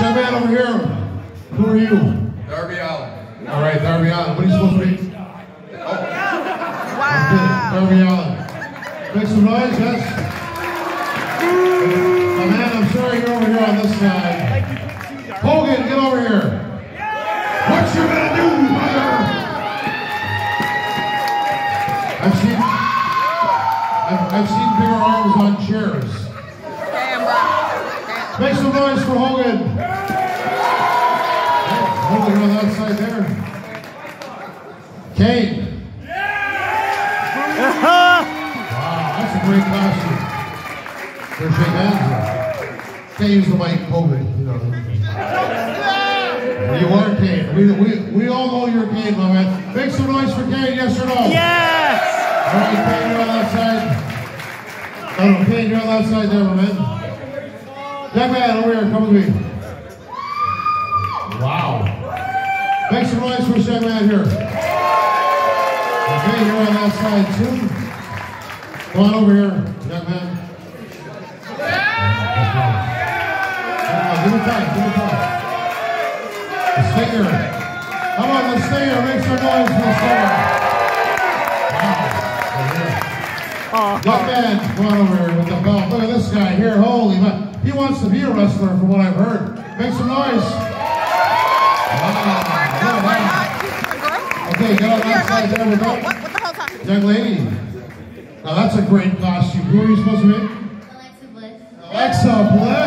Young man over here. Who are you? Darby Allin. All right, Darby Allin. What are you supposed to be? Oh. Wow. Darby Allin. Make some noise, yes? My man, I'm sorry you're over here on this side. Hogan, get over here. What you gonna do, mother? I've seen, Kane. Yeah! Wow, that's a great costume. There's shake hands. Can't use the mic, Hogan. You know. You are Kane. We, we, we all know you're Kane, my man. Make some noise for Kane, yes or no? Yes! All right, Kane, you're on that side. No, no, Kane, you're on that side there, my man. That man over here, come with me. Wow. Make some noise for that man here. Okay, you're on that side too. Come on over here, young man. Come on, give me time, give me time. The stinger. Come on, the stinger. Make some noise for the stinger. Wow. Young man, come on over here with the belt. Look at this guy here. Holy man. He wants to be a wrestler from what I've heard. Make some noise. Wow. No, Look why at that. not? Okay, get on that side there with no, Young lady. Now that's a great costume. Who are you supposed to be? Alexa Bliss. Alexa Bliss.